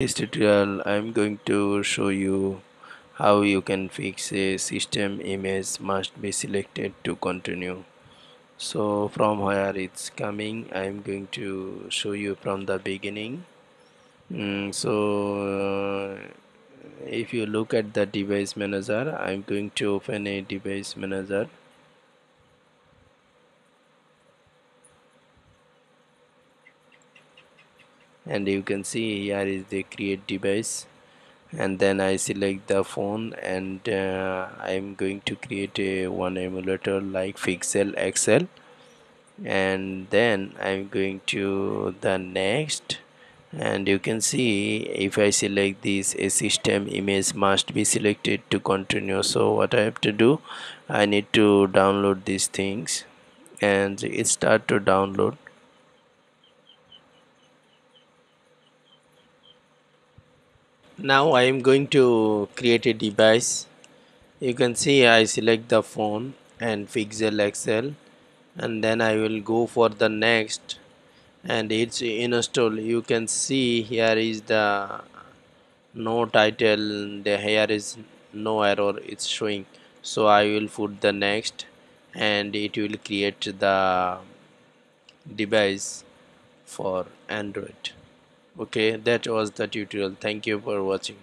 this tutorial I'm going to show you how you can fix a system image must be selected to continue. So from where it's coming I'm going to show you from the beginning. Mm, so uh, if you look at the device manager I'm going to open a device manager and you can see here is the create device. And then I select the phone and uh, I'm going to create a one emulator like Pixel XL and then I'm going to the next. And you can see if I select this a system image must be selected to continue. So what I have to do I need to download these things and it start to download now I am going to create a device. You can see I select the phone and Pixel XL and then I will go for the next and it's install you can see here is the no title the here is no error it's showing. So I will put the next and it will create the device for Android okay that was the tutorial. Thank you for watching